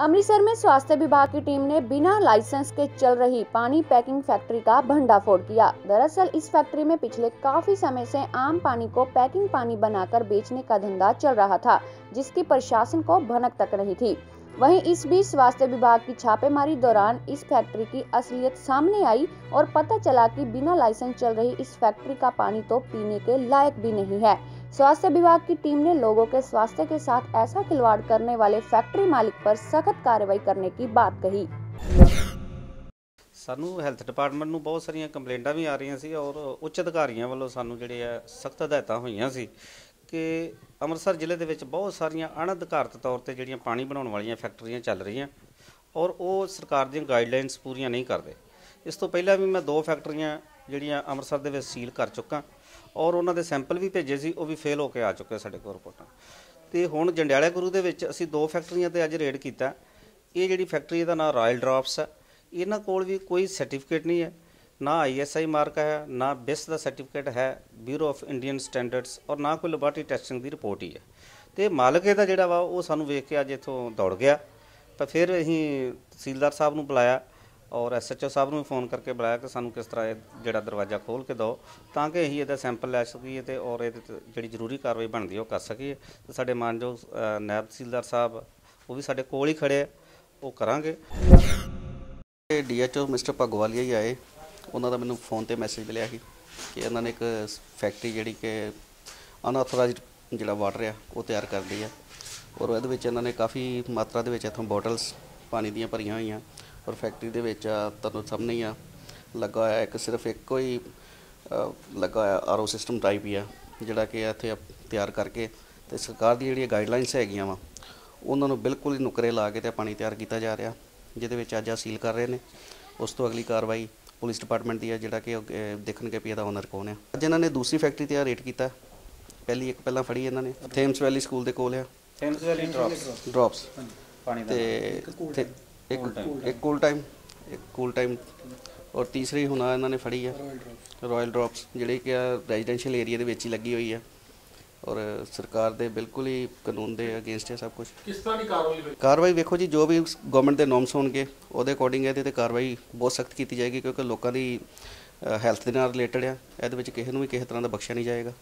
अमृतसर में स्वास्थ्य विभाग की टीम ने बिना लाइसेंस के चल रही पानी पैकिंग फैक्ट्री का भंडाफोड़ किया। दरअसल, इस फैक्ट्री में पिछले काफ़ी समय से आम पानी को पैकिंग पानी बनाकर बेचने का धंधा चल रहा था, जिसकी प्रशासन को भनक तक नहीं थी। वहीं इस बीच स्वास्थ्य विभाग की छापेमारी दौरान इस फैक्ट्री की असलियत सामने आई और पता चला कि बिना लाइसेंस चल रही इस फैक्ट्री का पानी तो पीने के लायक भी नहीं है। स्वास्थ्य विभाग की टीम ने लोगों के स्वास्थ्य के साथ ऐसा खिलवाड़ करने वाले फैक्ट्री मालिक पर सख्त कार्रवाई करने की बात कही ਸਾਨੂੰ ਹੈਲਥ ਡਿਪਾਰਟਮੈਂਟ ਨੂੰ ਬਹੁਤ ਸਾਰੀਆਂ ਕੰਪਲੇਂਟਾਂ ਵੀ ਆ ਰਹੀਆਂ ਸੀ ਔਰ ਉੱਚ ਅਧਿਕਾਰੀਆਂ ਵੱਲੋਂ ਸਾਨੂੰ ਜਿਹੜੇ ਆ ਸਖਤ ਹਦਾਇਤਾਂ ਹੋਈਆਂ ਸੀ ਕਿ ਅੰਮ੍ਰਿਤਸਰ ਜ਼ਿਲ੍ਹੇ ਦੇ ਵਿੱਚ ਬਹੁਤ ਸਾਰੀਆਂ ਅਣਅਧਿਕਾਰਤ ਤੌਰ ਤੇ ਜਿਹੜੀਆਂ ਪਾਣੀ ਬਣਾਉਣ ਵਾਲੀਆਂ ਫੈਕਟਰੀਆਂ ਚੱਲ ਰਹੀਆਂ ਔਰ ਉਹ ਸਰਕਾਰ ਦੀਆਂ ਗਾਈਡਲਾਈਨਸ ਪੂਰੀਆਂ ਨਹੀਂ ਕਰਦੇ ਇਸ ਤੋਂ ਪਹਿਲਾਂ ਵੀ ਮੈਂ ਦੋ ਫੈਕਟਰੀਆਂ ਜਿਹੜੀਆਂ ਅੰਮ੍ਰਿਤਸਰ ਦੇ ਵਿੱਚ ਸੀਲ ਕਰ ਚੁੱਕਾ ਔਰ ਉਹਨਾਂ ਦੇ ਸੈਂਪਲ ਵੀ ਭੇਜੇ ਸੀ, ਉਹ ਵੀ ਫੇਲ ਹੋ ਕੇ ਆ ਚੁੱਕੇ ਸਾਡੇ ਕੋਲ ਰਿਪੋਰਟਾਂ। ਤੇ ਹੁਣ ਜੰਡਿਆਲਾ ਗੁਰੂ ਦੇ ਵਿੱਚ ਅਸੀਂ ਦੋ ਫੈਕਟਰੀਆਂ ਤੇ ਅੱਜ ਰੇਡ ਕੀਤਾ। ਇਹ ਜਿਹੜੀ ਫੈਕਟਰੀ ਦਾ ਨਾਮ ਰਾਇਲ ਡ੍ਰੌਪਸ ਹੈ ਇਹਨਾਂ ਕੋਲ ਵੀ ਕੋਈ ਸਰਟੀਫਿਕੇਟ ਨਹੀਂ ਹੈ। ਨਾ ਆਈਐਸਆਈ ਮਾਰਕ ਹੈ, ਨਾ ਬਿਸ ਦਾ ਸਰਟੀਫਿਕੇਟ ਹੈ ਬਿਊਰੋ ਆਫ ਇੰਡੀਅਨ ਸਟੈਂਡਰਡਸ ਔਰ ਨਾ ਕੋਈ ਲੈਬੋਰਟਰੀ ਟੈਸਟਿੰਗ ਦੀ ਰਿਪੋਰਟ ਹੀ ਹੈ। ਤੇ ਮਾਲਕ ਇਹਦਾ ਜਿਹੜਾ ਵਾ, ਉਹ ਸਾਨੂੰ ਵੇਖ ਕੇ ਅੱਜ ਇੱਥੋਂ ਦੌੜ ਗਿਆ। ਤਾਂ ਫਿਰ ਅਸੀਂ ਤਹਿਸੀਲਦਾਰ ਸਾਹਿਬ ਨੂੰ ਬੁਲਾਇਆ। ਔਰ ਐਸਐਚਓ ਸਾਹਿਬ ਨੂੰ ਵੀ ਫੋਨ ਕਰਕੇ ਬੁਲਾਇਆ ਕਿ ਸਾਨੂੰ ਕਿਸ ਤਰ੍ਹਾਂ ਇਹ ਜਿਹੜਾ ਦਰਵਾਜ਼ਾ ਖੋਲ ਕੇ ਦਿਓ ਤਾਂ ਕਿ ਅਸੀਂ ਇਹਦਾ ਸੈਂਪਲ ਲੈ ਸਕੀਏ ਤੇ ਔਰ ਇਹਦੇ ਤੇ ਜਿਹੜੀ ਜ਼ਰੂਰੀ ਕਾਰਵਾਈ ਬਣਦੀ ਹੈ ਉਹ ਕਰ ਸਕੀਏ। ਤੇ ਸਾਡੇ ਮਾਨਯੋਗ ਅ, ਨਾਇਬ ਤਹਿਸੀਲਦਾਰ ਸਾਹਿਬ ਉਹ ਵੀ ਸਾਡੇ ਕੋਲ ਹੀ ਖੜੇ ਆ ਉਹ ਕਰਾਂਗੇ। ਇਹ ਡੀਐਚਓ ਮਿਸਟਰ ਭਗਵਾਲੀਆ ਹੀ ਆਏ ਉਹਨਾਂ ਦਾ ਮੈਨੂੰ ਫੋਨ ਤੇ ਮੈਸੇਜ ਮਿਲਿਆ ਸੀ ਕਿ ਇਹਨਾਂ ਨੇ ਇੱਕ ਫੈਕਟਰੀ ਜਿਹੜੀ ਕਿ ਅਨਆਥੋਰਾਈਜ਼ਡ ਜਿਹੜਾ ਵਾਟਰ ਆ ਉਹ ਤਿਆਰ ਕਰਦੀ ਆ। ਔਰ ਇਹਦੇ ਵਿੱਚ ਇਹਨਾਂ ਨੇ ਕਾਫੀ ਮਾਤਰਾ ਦੇ ਵਿੱਚ ਇੱਥੋਂ ਬੋਟਲਸ ਪਾਣੀ ਦੀਆਂ ਭਰੀਆਂ ਹੋਈਆਂ। ਔਰ ਫੈਕਟਰੀ ਦੇ ਵਿੱਚ ਆ, ਤੁਹਾਨੂੰ ਸਾਹਮਣੇ ਹੀ ਆ ਲੱਗਾ ਹੋਇਆ ਇੱਕ ਸਿਰਫ ਇੱਕੋ ਹੀ ਲੱਗਾ ਹੋਇਆ ਆਰਓ ਸਿਸਟਮ ਟਾਈਪ ਹੀ ਆ ਜਿਹੜਾ ਕਿ ਇੱਥੇ ਤਿਆਰ ਕਰਕੇ ਤੇ ਸਰਕਾਰ ਦੀ ਜਿਹੜੀਆਂ ਗਾਈਡਲਾਈਨਸ ਹੈਗੀਆਂ ਵਾ ਉਹਨਾਂ ਨੂੰ ਬਿਲਕੁਲ ਹੀ ਨੁਕਰੇ ਲਾ ਕੇ ਤੇ ਪਾਣੀ ਤਿਆਰ ਕੀਤਾ ਜਾ ਰਿਹਾ ਜਿਹਦੇ ਵਿੱਚ ਅੱਜ ਆ ਸੀਲ ਕਰ ਰਹੇ ਨੇ। ਉਸ ਤੋਂ ਅਗਲੀ ਕਾਰਵਾਈ ਪੁਲਿਸ ਡਿਪਾਰਟਮੈਂਟ ਦੀ ਹੈ ਜਿਹੜਾ ਕਿ ਦੇਖਣਗੇ ਵੀ ਇਹਦਾ ਓਨਰ ਕੌਣ ਹੈ ਅੱਜ ਇਹਨਾਂ ਨੇ ਦੂਸਰੀ ਫੈਕਟਰੀ ਤੇ ਆ ਰੇਟ ਕੀਤਾ। ਪਹਿਲੀ ਇੱਕ ਪਹਿਲਾਂ ਫੜੀ ਇਹਨਾਂ ਨੇ। ਥੇਮਸ ਵੈਲੀ ਸਕੂਲ ਦੇ ਕੋਲ ਆ। ਥੈਂਕਸ ਵੈਲੀ ਡ੍ਰੌਪਸ ਡ੍ਰੌਪਸ ਪਾਣੀ ਦਾ ਤੇ ਇੱਕ. ਇੱਕ ਕੂਲ ਟਾਈਮ ਇੱਕ ਕੂਲ ਟਾਈਮ ਔਰ ਤੀਸਰੀ ਹੁਣ ਇਹਨਾਂ ਨੇ ਫੜੀ ਆ ਰਾਇਲ ਡ੍ਰੌਪਸ ਜਿਹੜੀ ਕਿ ਰੈਜ਼ੀਡੈਂਸ਼ੀਅਲ ਏਰੀਆ ਦੇ ਵਿੱਚ ਹੀ ਲੱਗੀ ਹੋਈ ਆ। ਔਰ ਸਰਕਾਰ ਦੇ ਬਿਲਕੁਲ ਹੀ ਕਾਨੂੰਨ ਦੇ ਅਗੇਂਸਟ ਹੈ ਸਭ ਕੁਝ ਕਿਸ ਤਰ੍ਹਾਂ ਦੀ ਕਾਰਵਾਈ ਹੋਈ? ਕਾਰਵਾਈ ਵੇਖੋ ਜੀ ਜੋ ਵੀ ਗਵਰਨਮੈਂਟ ਦੇ ਨੋਰਮਸ ਹੋਣਗੇ ਉਹਦੇ ਅਕੋਰਡਿੰਗ ਇਹਦੇ ਤੇ ਕਾਰਵਾਈ ਬਹੁਤ ਸਖਤ ਕੀਤੀ ਜਾਏਗੀ ਕਿਉਂਕਿ ਲੋਕਾਂ ਦੀ ਹੈਲਥ ਦੇ ਨਾਲ ਰਿਲੇਟਡ ਆ। ਇਹਦੇ ਵਿੱਚ ਕਿਸੇ ਨੂੰ ਵੀ ਕਿਸੇ ਤਰ੍ਹਾਂ ਦਾ ਬਖਸ਼ਿਆ ਨਹੀਂ ਜਾਏਗਾ।